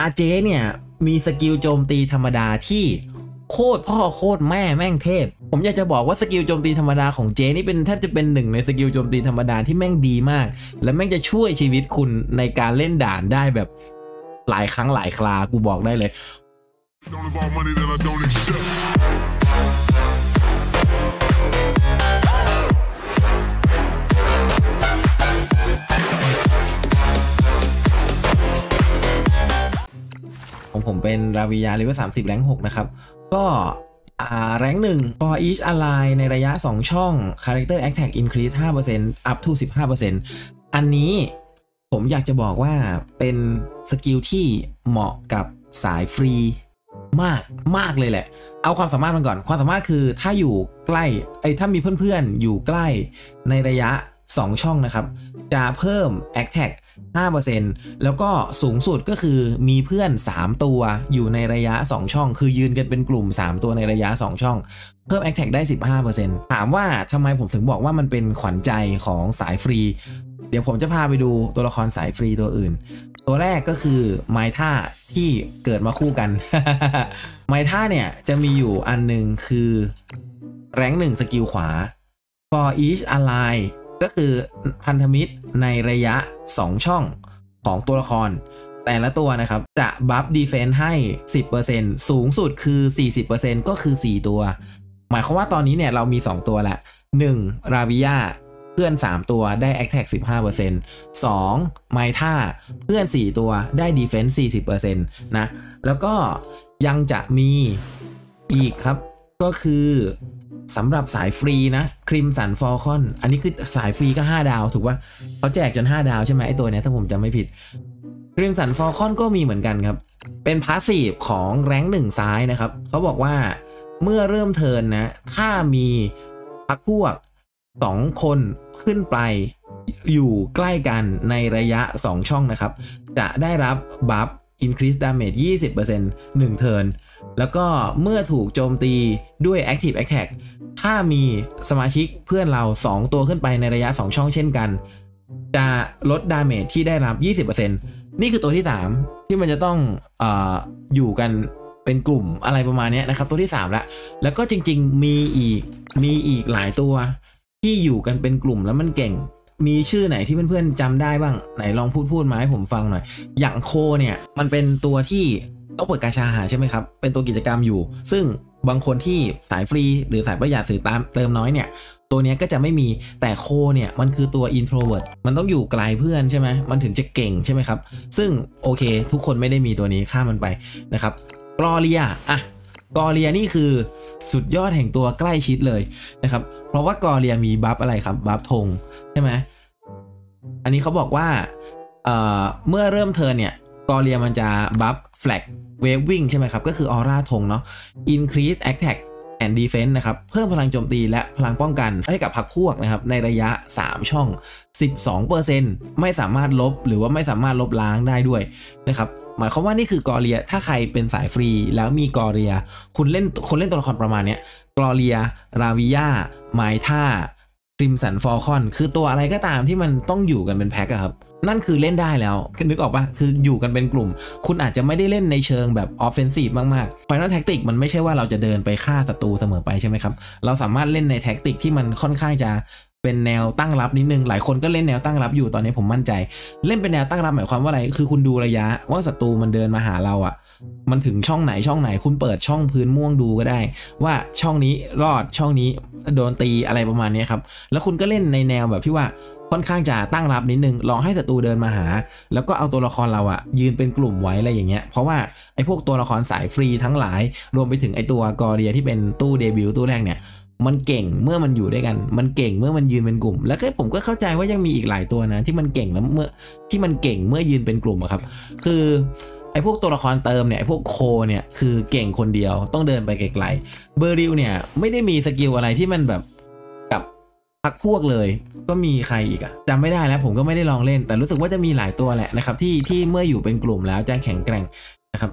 อาเจเนี่ยมีสกิลโจมตีธรรมดาที่โคตรพ่อโคตรแม่แม่งเทพ ผมอยากจะบอกว่าสกิลโจมตีธรรมดาของเจนี่เป็นแทบจะเป็นหนึ่งในสกิลโจมตีธรรมดาที่แม่งดีมาก และแม่งจะช่วยชีวิตคุณในการเล่นด่านได้แบบหลายครั้งหลายครากูบอกได้เลย ของผมเป็นราวิยาเลเวล30 rank 6นะครับ ก็อ่า rank หนึ่ง for each ally ในระยะ 2 ช่อง character attack increase 5% up to 15%อันนี้ผมอยากจะบอกว่าเป็นสกิลที่เหมาะกับสายฟรีมากมากเลยแหละ เอาความสามารถมันก่อน ความสามารถคือถ้าอยู่ใกล้ไอ้ถ้ามีเพื่อนๆ อยู่ใกล้ในระยะ 2 ช่องนะครับ จะเพิ่ม attack 5%แล้วก็สูงสุดก็คือมีเพื่อน 3 ตัวอยู่ในระยะ 2 ช่อง คือยืนกันเป็นกลุ่ม 3 ตัวในระยะ 2 ช่อง เพิ่ม attack ได้ 15%ถามว่าทำไมผมถึงบอกว่ามันเป็นขวัญใจของสายฟรี เดี๋ยวผมจะพาไปดูตัวละครสายฟรีตัวอื่น ตัวแรกก็คือไมท่าที่เกิดมาคู่กัน ไมท่าเนี่ยจะมีอยู่อันหนึ่งคือแรงหนึ่งสกิลขวา for each ally ก็คือพันธมิตรในระยะ 2 ช่องของตัวละคร แต่ละตัวนะครับ จะบัฟดีเฟน s ์ให้ 10%สูงสุดคือ 40%ก็คือ 4 ตัว หมายความว่าตอนนี้เนี่ยเรามี 2 ตัวแหละ 1. ราวิยาเพื่อน 3 ตัวได้ Attack 15% 2. ไมท่าเพื่อน 4 ตัวได้ Defense 40%นะ แล้วก็ยังจะมีอีกครับ ก็คือ สำหรับสายฟรีนะคริมสันฟอลคอน อันนี้คือสายฟรีก็ 5 ดาว ถูกปะเขาแจกจน 5 ดาวใช่ไหมไอตัวเนี้ยถ้าผมจำไม่ผิดคริมสันฟอลคอนก็มีเหมือนกันครับ เป็นพาสซีฟของแรงหนึ่งซ้ายนะครับ เขาบอกว่าเมื่อเริ่มเทินนะ ถ้ามีพักพวก 2 คนขึ้นไปอยู่ใกล้กันในระยะ 2 ช่องนะครับ จะได้รับbuff increase damage 20% 1 turn แล้วก็เมื่อถูกโจมตีด้วย active attack ถ้ามีสมาชิกเพื่อนเรา 2 ตัวขึ้นไปในระยะ 2 ช่องเช่นกัน จะลด damage ที่ได้รับ 20%นี่คือตัวที่ 3 ที่มันจะต้องอยู่กันเป็นกลุ่มอะไรประมาณนี้นะครับ ตัวที่ 3 แล้ว แล้วก็จริง ๆ มีอีกมีอีกหลายตัว ที่อยู่กันเป็นกลุ่มแล้วมันเก่ง มีชื่อไหนที่เพื่อนๆจำได้บ้างไหนลองพูดพูดมาให้ผมฟังหน่อย อย่างโคเนี่ยมันเป็นตัวที่ต้องเปิดกาชาหาใช่ไหมครับ เป็นตัวกิจกรรมอยู่ ซึ่ง บางคนที่สายฟรีหรือสายประหยัดสื่อตามเติมน้อยเนี่ย ตัวนี้ก็จะไม่มีแต่โคเนี่ยมันคือตัว introvert มันต้องอยู่ไกลเพื่อนใช่ไหมมันถึงจะเก่งใช่ไหมครับ ซึ่งโอเค ทุกคนไม่ได้มีตัวนี้ข้ามมันไปนะครับกรอเลียอะกอเลียนี่คือสุดยอดแห่งตัวใกล้ชิดเลยนะครับ เพราะว่ากอเลียมีบัฟอะไรครับบัฟธงใช่ไหมอันนี้เขาบอกว่าเเมื่อเริ่มเทิร์นเนี่ยกอเลียมันจะบัฟแฟลก เวฟวิ่งใช่ไหมครับ ก็คือออร่าธงเนาะ increase attack and defense นะครับ เพิ่มพลังโจมตีและพลังป้องกันให้กับพรรคพวกนะครับ ในระยะ 3 ช่อง 12%ไม่สามารถลบหรือว่าไม่สามารถลบล้างได้ด้วยนะครับหมายความว่านี่คือกอเรีย ถ้าใครเป็นสายฟรีแล้วมี Gloria คุณเล่นคนเล่นตัวละครประมาณเนี้ย Gloria ราวิยาไมท่า Crimson Falcon คือตัวอะไรก็ตามที่มันต้องอยู่กันเป็นแพ็คอะครับ นั่นคือเล่นได้แล้วนึกออกปะคืออยู่กันเป็นกลุ่ม คุณอาจจะไม่ได้เล่นในเชิงแบบ offensive มากๆ Final Tactic มันไม่ใช่ว่าเราจะเดินไปฆ่าศัตรูเสมอไปใช่ไหมครับ เราสามารถเล่นใน tactic ที่มันค่อนข้างจะเป็นแนวตั้งรับนิดนึง หลายคนก็เล่นแนวตั้งรับอยู่ตอนนี้ผมมั่นใจ เล่นเป็นแนวตั้งรับหมายความว่าอะไร คือคุณดูระยะ ว่าศัตรูมันเดินมาหาเราอะ่ะ มันถึงช่องไหนช่องไหน คุณเปิดช่องพื้นม่วงดูก็ได้ ว่าช่องนี้รอดช่องนี้โดนตีอะไรประมาณนี้ครับ แล้วคุณก็เล่นในแนวแบบที่ว่าค่อนข้างจะตั้งรับนิดนึงลองให้ศัตรูเดินมาหา แล้วก็เอาตัวละครเราอะยืนเป็นกลุ่มไว้อะไรอย่างเงี้ย เพราะว่าไอ้พวกตัวละครสายฟรีทั้งหลาย รวมไปถึงไอ้ตัวกอเรียที่เป็นตู้เดบิวต์ตู้แรกเนี่ย มันเก่งเมื่อมันอยู่ด้วยกัน มันเก่งเมื่อมันยืนเป็นกลุ่ม แล้วก็ผมก็เข้าใจว่ายังมีอีกหลายตัวนะ ที่มันเก่งแล้วเมื่อที่มันเก่งเมื่อยืนเป็นกลุ่มอะครับ คือไอ้พวกตัวละครเติมเนี่ยไอ้พวกโคเนี่ยคือเก่งคนเดียวต้องเดินไปไกลๆ Beryl เนี่ยไม่ได้มีสกิลอะไรที่มันแบบกับพรรคพวกเลย ก็มีใครอีกอะจำไม่ได้แล้วผมก็ไม่ได้ลองเล่น แต่รู้สึกว่าจะมีหลายตัวแหละนะครับที่ที่เมื่ออยู่เป็นกลุ่มแล้วจะแข็งแกร่งนะครับ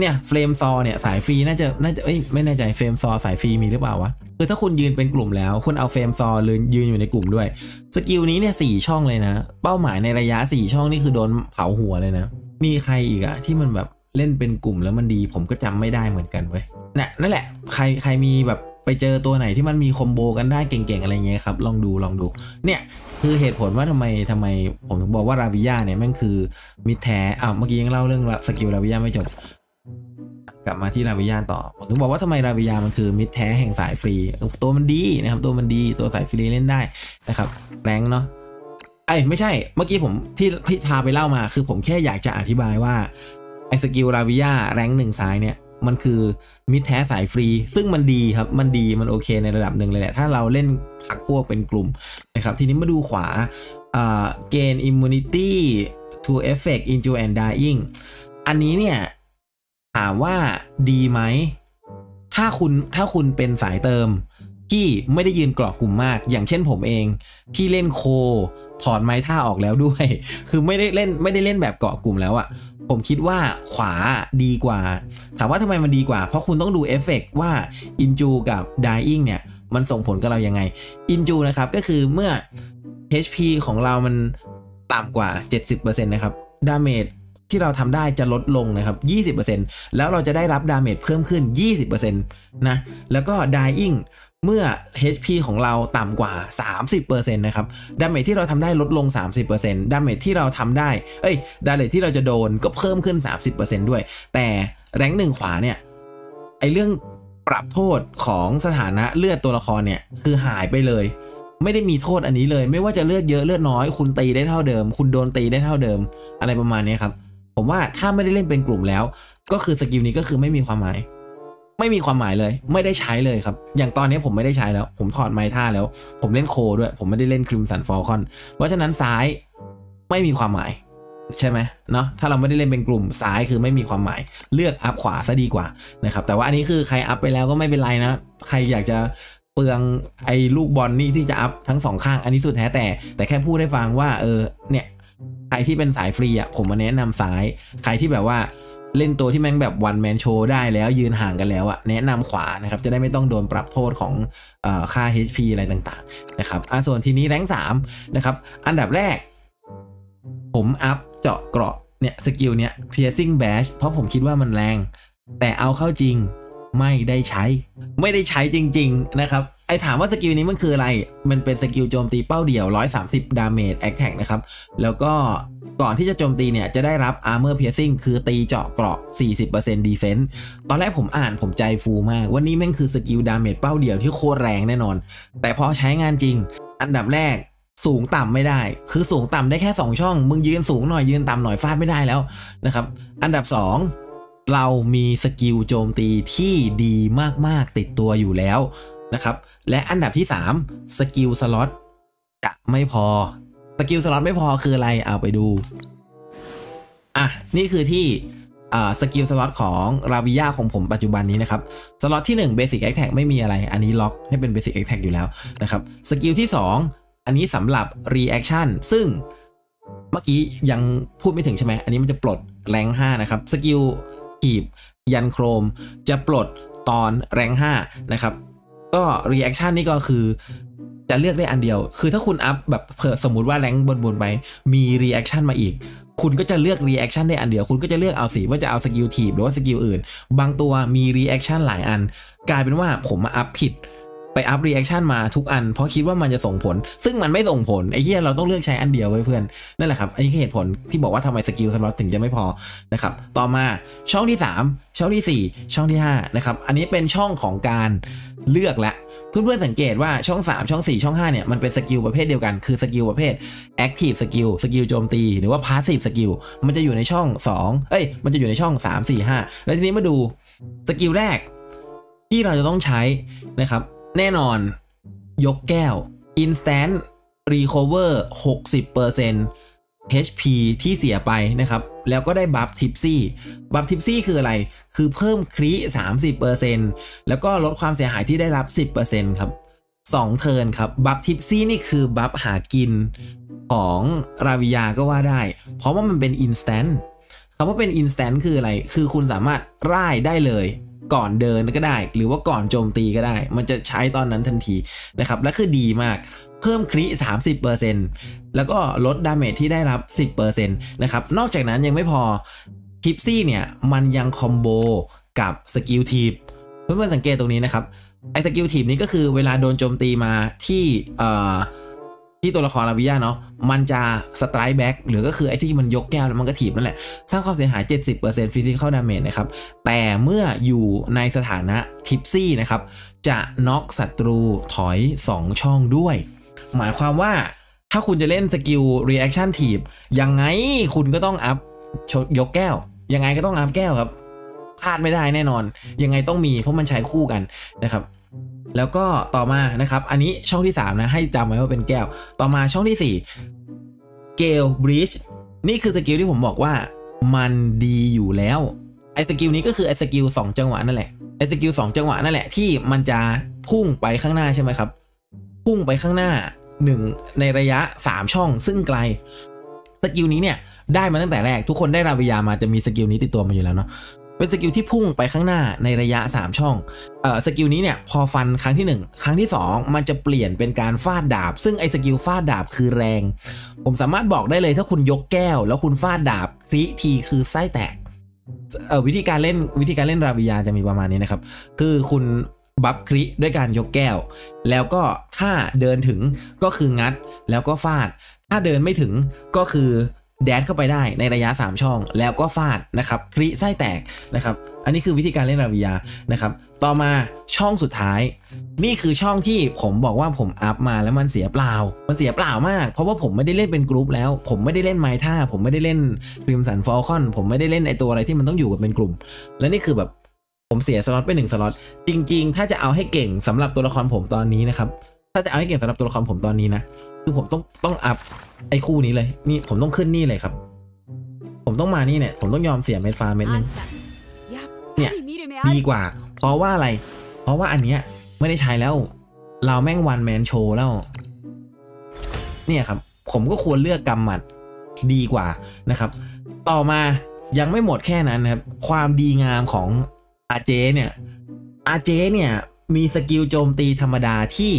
เนี่ยเฟรมซอเนี่ยสายฟรีน่าจะน่าจะเอ้ยไม่แน่ใจเฟรมซอสายฟรีมีหรือเปล่าวะคือถ้าคุณยืนเป็นกลุ่มแล้ว คุณเอาเฟรมซอเลยยืนอยู่ในกลุ่มด้วยสกิลนี้เนี่ยสี่ช่องเลยนะ เป้าหมายในระยะ4ช่องนี่คือโดนเผาหัวเลยนะ มีใครอีกอะที่มันแบบเล่นเป็นกลุ่มแล้วมันดี ผมก็จำไม่ได้เหมือนกันเว้ยเนี่ยนั่นแหละใครใครมีแบบไปเจอตัวไหนที่มันมี combo กันได้เก่งๆอะไรเงี้ยครับลองดูลองดู เนี่ยคือเหตุผลว่าทำไมทำไมผมถึงบอกว่าราวิยาเนี่ยแม่งคือมิตรแท้อะเมื่อกี้ยังเล่าเรื่องสกิลราวิยาไม่จบ กลับมาที่ราวิยาต่อผมถึงบอกว่าทำไมราวิยามันคือมิตรแท้แห่งสายฟรีตัวมันดีนะครับตัวมันดีตัวสายฟรีเล่นได้นะครับแรงเนาะไอ้ยไม่ใช่เมื่อกี้ผมที่พี่พาไปเล่ามา คือผมแค่อยากจะอธิบายว่าไอ้สกิลราวิยาแรงหนึ่งสายเนี่ยมันคือมิดแท้สายฟรี ซึ่งมันดีครับ มันดีมันโอเคในระดับหนึ่งเลยแหละ ถ้าเราเล่นพักพวกเป็นกลุ่มนะครับ ทีนี้มาดูขวาอ่า gain immunity to effect injure and dying อันนี้เนี่ย ถามว่าดีไหม ถ้าคุณถ้าคุณเป็นสายเติม ที่ไม่ได้ยืนเกาะกลุ่มมาก อย่างเช่นผมเอง ที่เล่นโค ถอดไมท่าออกแล้วด้วย คือไม่ได้เล่นไม่ได้เล่นแบบเกาะกลุ่มแล้วอะผมคิดว่าขวาดีกว่า ถามว่าทำไมมันดีกว่า เพราะคุณต้องดูเอฟเฟกต์ว่าอินจูกับ dying เนี่ยมันส่งผลกับเรายังไง อินจูนะครับก็คือเมื่อ HP ของเรามันต่ำกว่า 70%นะครับ damage ที่เราทำได้จะลดลงนะครับ 20%แล้วเราจะได้รับ damage เพิ่มขึ้น 20%นะ แล้วก็ dying เมื่อ HP ของเราต่ำกว่า 30%นะครับ damage ที่เราทำได้ลดลง 30% damage ที่เราทำได้ เอ้ย damage ที่เราจะโดนก็เพิ่มขึ้น 30%ด้วย แต่ rank หนึ่งขวาเนี่ย ไอ้เรื่องปรับโทษของสถานะเลือดตัวละครเนี่ย คือหายไปเลยไม่ได้มีโทษอันนี้เลย ไม่ว่าจะเลือดเยอะเลือดน้อย คุณตีได้เท่าเดิม คุณโดนตีได้เท่าเดิม อะไรประมาณนี้ครับ ผมว่าถ้าไม่ได้เล่นเป็นกลุ่มแล้ว ก็คือสกิลนี้ก็คือไม่มีความหมาย ไม่มีความหมายเลย ไม่ได้ใช้เลยครับ อย่างตอนนี้ผมไม่ได้ใช้แล้ว ผมถอดไมท่าแล้ว ผมเล่นโคด้วย ผมไม่ได้เล่น Crimson Falcon เพราะฉะนั้นซ้ายไม่มีความหมายใช่ไหมเนาะถ้าเราไม่ได้เล่นเป็นกลุ่มซ้ายคือไม่มีความหมาย เลือกอัพขวาซะดีกว่านะครับแต่ว่าอันนี้คือใครอัพไปแล้วก็ไม่เป็นไรนะใครอยากจะเปลืองไอ้ลูกบอลนี่ที่จะอัพทั้งสองข้างอันนี้สุดแท้แต่ แต่แค่พูดให้ฟังว่าเออเนี่ย ใครที่เป็นสายฟรีอะผมมาแนะนำซ้าย ใครที่แบบว่าเล่นตัวที่แม่งแบบ one man show ได้แล้วยืนห่างกันแล้วอะแนะนำขวานะครับจะได้ไม่ต้องโดนปรับโทษของอค่า HP อะไรต่างๆนะครับอะส่วนทีนี้ rank สามนะครับอันดับแรก ผมอัพเจาะเกราะเนี่ยสกิลเนี่ย piercing bash เพราะผมคิดว่ามันแรง แต่เอาเข้าจริงไม่ได้ใช้ ไม่ได้ใช้จริง ๆนะครับ ไอถามว่าสกิลนี้มันคืออะไร มันเป็นสกิลโจมตีเป้าเดี่ยว 130 damage attack นะครับ แล้วก็ก่อนที่จะโจมตีเนี่ย จะได้รับ armor piercing คือตีเจาะเกราะ 40% defense ตอนแรกผมอ่านผมใจฟูมาก ว่านี่แม่งคือสกิล damage เป้าเดี่ยวที่โคตรแรงแน่นอน แต่พอใช้งานจริง อันดับแรกสูงต่ำไม่ได้ คือสูงต่ำได้แค่ 2 ช่อง มึงยืนสูงหน่อยยืนต่ำหน่อยฟาดไม่ได้แล้วนะครับ อันดับ 2 เรามีสกิลโจมตีที่ดีมากๆติดตัวอยู่แล้ว นะครับ และอันดับที่3สกิลสล็อตจะไม่พอสกิลสล็อตไม่พอคืออะไรเอาไปดู อะ นี่คือที่สกิลสล็อตของราวิยาของผมปัจจุบันนี้นะครับ สล็อตที่ 1 Basic Attack ไม่มีอะไร อันนี้ล็อกให้เป็น Basic Attack อยู่แล้วนะครับ สกิลที่ 2 อันนี้สำหรับ Reaction ซึ่งเมื่อกี้ยังพูดไม่ถึงใช่ไหม อันนี้มันจะปลด rank 5นะครับ สกิลถีบยันโครมจะปลดตอน rank 5นะครับ ก็ Reaction นี่ก็คือ จะเลือกได้อันเดียว คือถ้าคุณอัพแบบเผื่อสมมุติว่า rank บนๆไป มี Reaction มาอีก คุณก็จะเลือก Reaction ได้อันเดียว คุณก็จะเลือกเอาสิว่าจะเอาสกิลถีบหรือว่าสกิลอื่น บางตัวมี Reaction หลายอัน กลายเป็นว่าผมมาอัพผิดไปอัพ Reaction มาทุกอัน เพราะคิดว่ามันจะส่งผล ซึ่งมันไม่ส่งผล ไอ้เหี้ยเราต้องเลือกใช้อันเดียวไว้เพื่อน นั่นแหละครับอันนี้คือเหตุผลที่บอกว่าทำไมสกิลสล็อตถึงจะไม่พอนะครับ ต่อมาช่องที่ 3 ช่องที่ 4 ช่องที่5นะครับ อันนี้เป็นช่องของการ เลือกและเพื่อนๆสังเกตว่าช่อง 3 ช่อง 4 ช่อง 5 เนี่ย มันเป็นสกิลประเภทเดียวกัน คือสกิลประเภท Active Skill สกิลโจมตี หรือว่า Passive Skill มันจะอยู่ในช่อง 2 เอ้ย มันจะอยู่ในช่อง 3 4 5 แล้วทีนี้มาดูสกิลแรก ที่เราจะต้องใช้นะครับ แน่นอนยกแก้ว Instant Recover 60% HP ที่เสียไปนะครับ แล้วก็ได้ buff Tipsy buff Tipsy คืออะไร คือเพิ่มคริ30%แล้วก็ลดความเสียหายที่ได้รับ 10%ครับ2 turn ครับ buff Tipsy นี่คือ buff หากินของราวิยาก็ว่าได้ เพราะว่ามันเป็น Instant คำว่าเป็น Instant คืออะไร คือคุณสามารถร่ายได้เลย ก่อนเดินก็ได้ หรือว่าก่อนโจมตีก็ได้ มันจะใช้ตอนนั้นทันทีนะครับ และคือดีมาก เพิ่มคริ30%แล้วก็ลด damage ที่ได้รับ 10%นะครับ นอกจากนั้นยังไม่พอ Tipsy เนี่ย มันยัง combo กับสกิลถีบเพื่อนๆสังเกตตรงนี้นะครับ ไอ้สกิลถีบนี้ก็คือเวลาโดนโจมตีมาที่เอ่อที่ตัวละครราวิยาเนาะ มันจะ strike back หรือก็คือไอ้ที่มันยกแก้วแล้วมันก็ถีบนั่นแหละ สร้างความเสียหาย 70% physical damage นะครับ แต่เมื่ออยู่ในสถานะ Tipsy นะครับ จะน็อกศัตรูถอย 2 ช่องด้วย หมายความว่าถ้าคุณจะเล่นสกิล reaction ถีบยังไงคุณก็ต้องอัพยกแก้ว ยังไงก็ต้องอัพแก้วครับพลาดไม่ได้แน่นอน ยังไงต้องมีเพราะมันใช้คู่กันนะครับ แล้วก็ต่อมานะครับ อันนี้ช่องที่ 3 นะ ให้จำไว้ว่าเป็นแก้ว ต่อมาช่องที่4เกลบริชนี่คือสกิลที่ผมบอกว่ามันดีอยู่แล้วไอ้สกิลนี้ก็คือไอ้สกิลสองจังหวะนั่นแหละไอ้สกิลสองจังหวะนั่นแหละที่มันจะพุ่งไปข้างหน้าใช่ไหมครับ พุ่งไปข้างหน้า 1 ในระยะ 3 ช่อง ซึ่งไกลสกิลนี้เนี่ยได้มาตั้งแต่แรกทุกคนได้ราวิยามาจะมีสกิลนี้ติดตัวมาอยู่แล้วเนาะเป็นสกิลที่พุ่งไปข้างหน้าในระยะ 3 ช่องเอ่อสกิลนี้เนี่ยพอฟันครั้งที่ 1 ครั้งที่ 2 มันจะเปลี่ยนเป็นการฟาดดาบ ซึ่งไอ้สกิลฟาดดาบคือแรง ผมสามารถบอกได้เลยถ้าคุณยกแก้ว แล้วคุณฟาดดาบคริทีคือไส้แตกเอ่อวิธีการเล่นวิธีการเล่นราวิยาจะมีประมาณนี้นะครับ คือคุณ buff คริด้วยการยกแก้ว แล้วก็ถ้าเดินถึงก็คืองัดแล้วก็ฟาด ถ้าเดินไม่ถึงก็คือ dash เข้าไปได้ในระยะ 3 ช่อง แล้วก็ฟาดนะครับคริไส้แตกนะครับ อันนี้คือวิธีการเล่นราวิยานะครับ ต่อมาช่องสุดท้าย นี่คือช่องที่ผมบอกว่าผมอัพมาแล้วมันเสียเปล่า มันเสียเปล่ามาก เพราะว่าผมไม่ได้เล่นเป็นกรุ๊ปแล้ว ผมไม่ได้เล่นไมท่าผมไม่ได้เล่น Crimson Falcon ผมไม่ได้เล่นไอตัวอะไรที่มันต้องอยู่กันเป็นกลุ่ม และนี่คือแบบ ผมเสียสล็อตไปหนึ่งสล็อตจริง ๆ ถ้าจะเอาให้เก่งสำหรับตัวละครผมตอนนี้นะครับถ้าจะเอาให้เก่งสำหรับตัวละครผมตอนนี้นะคือผมต้องต้องอัพไอ้คู่นี้เลยนี่ผมต้องขึ้นนี่เลยครับ ผมต้องมานี่เนี่ยผมต้องยอมเสียเม็ดฟ้าเม็ดนึงเนี่ยดีกว่า เพราะว่าอะไร เพราะว่าอันเนี้ยไม่ได้ใช้แล้ว เราแม่งวันแมนโชว์แล้ว เนี่ยครับ ผมก็ควรเลือกกำหมัดดีกว่านะครับ ต่อมายังไม่หมดแค่นั้นนะครับ ความดีงามของ อาเจเนี่ยอาเจเนี่ยมีสกิลโจมตีธรรมดาที่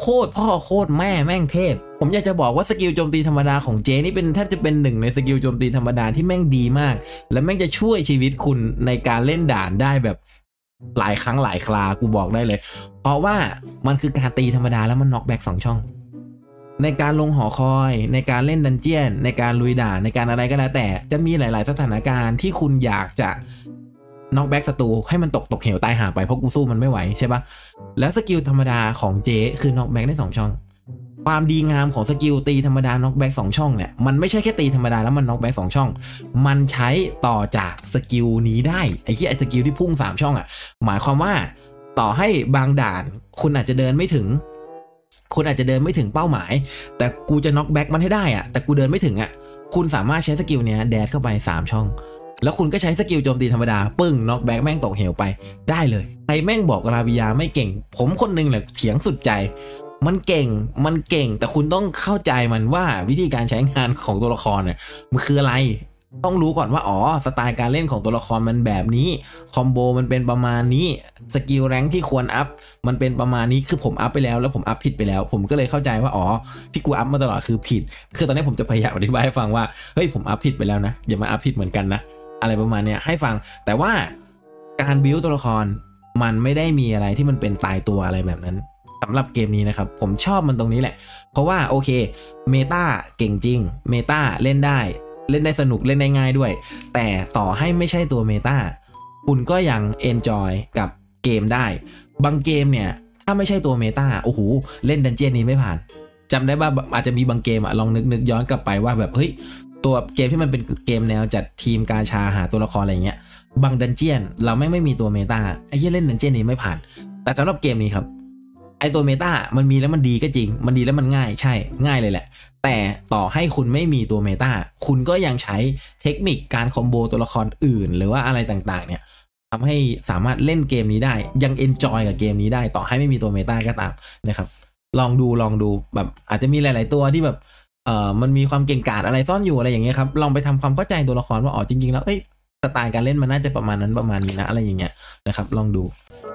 โคตรพ่อโคตรแม่แม่งเทพ ผมอยากจะบอกว่าสกิลโจมตีธรรมดาของเจนี่เป็นแทบจะเป็นหนึ่งในสกิลโจมตีธรรมดาที่แม่งดีมาก และแม่งจะช่วยชีวิตคุณในการเล่นด่านได้แบบหลายครั้งหลายครากูบอกได้เลย เพราะว่ามันคือการตีธรรมดาแล้วมัน knockback สองช่อง ในการลงหอคอย ในการเล่น dungeon ในการลุยด่านในการอะไรก็แล้วแต่จะมีหลาย ๆ สถานการณ์ที่คุณอยากจะ knockback ศัตรูให้มันตกตกเหวตายห่าไปเพราะกูสู้มันไม่ไหวใช่ปะแล้วสกิลธรรมดาของเจคือ knockback ได้สองช่อง ความดีงามของสกิลตีธรรมดา knockback สองช่องเนี่ยมันไม่ใช่แค่ตีธรรมดาแล้วมัน knockback สองช่อง มันใช้ต่อจากสกิลนี้ได้ไอ้ที่ไอ้สกิลที่พุ่งสามช่องอะหมายความว่าต่อให้บางด่านคุณอาจจะเดินไม่ถึงคุณอาจจะเดินไม่ถึงเป้าหมาย แต่กูจะ knockback มันให้ได้อะแต่กูเดินไม่ถึงอะคุณสามารถใช้สกิลเนี้ย dash เข้าไป 3 ช่อง แล้วคุณก็ใช้สกิลโจมตีธรรมดา ปึ้ง knockback แม่งตกเหวไป ได้เลยใครแม่งบอกราวิยาไม่เก่ง ผมคนหนึ่งแหละเถียงสุดใจ มันเก่งมันเก่ง แต่คุณต้องเข้าใจมันว่าวิธีการใช้งานของตัวละครเนี่ยมันคืออะไรต้องรู้ก่อนว่า อ๋อ สไตล์การเล่นของตัวละครมันแบบนี้ คอมโบมันเป็นประมาณนี้ สกิลแรงที่ควรอัพ มันเป็นประมาณนี้ คือผมอัพไปแล้ว แล้วผมอัพผิดไปแล้ว ผมก็เลยเข้าใจว่า อ๋อ ที่กูอัพมาตลอดคือผิด คือตอนนี้ผมจะพยายามอธิบายให้ฟังว่า เฮ้ย ผมอัพผิดไปแล้วนะ อย่ามาอัพผิดเหมือนกันนะ อะไรประมาณเนี้ยให้ฟัง แต่ว่าการบิวตัวละครมันไม่ได้มีอะไรที่มันเป็นตายตัวอะไรแบบนั้นสำหรับเกมนี้นะครับ ผมชอบมันตรงนี้แหละ เพราะว่าโอเคเมตาเก่งจริงเมตาเล่นได้ เล่นได้สนุกเล่นได้ง่ายด้วย แต่ต่อให้ไม่ใช่ตัวเมตาคุณก็ยัง enjoy กับเกมได้ บางเกมเนี่ยถ้าไม่ใช่ตัว meta โอ้โหเล่น dungeon นี้ไม่ผ่านจำได้ว่าอาจจะมีบางเกมอะลองนึกนึกย้อนกลับไปว่าแบบเฮ้ย ตัวเกมที่มันเป็นเกมแนวจัดทีมกาชาหาตัวละครอะไรเงี้ยบาง dungeon เราไม่ไม่มีตัว meta ไอ้เหี้ยเล่น dungeon นี้ไม่ผ่าน แต่สำหรับเกมนี้ครับ ไอ้ตัว meta มันมีแล้วมันดีก็จริง มันดีแล้วมันง่ายใช่ง่ายเลยแหละ แต่ต่อให้คุณไม่มีตัว metaคุณก็ยังใช้เทคนิคการคอมโบตัวละครอื่น หรือว่าอะไรต่างๆ เนี่ยทำให้สามารถเล่นเกมนี้ได้ ยัง enjoy กับเกมนี้ได้ ต่อให้ไม่มีตัว meta ก็ตามนะครับ ลองดูลองดูแบบอาจจะมีหลาย ๆ ตัวที่แบบ เอ่อมันมีความเก่งกาจอะไรซ่อนอยู่อะไรอย่างเงี้ยครับลองไปทำความเข้าใจตัวละครว่าอ๋อจริงๆแล้วเอ้ยสไตล์การเล่นมันน่าจะประมาณนั้นประมาณนี้นะอะไรอย่างเงี้ยนะครับ ลองดู「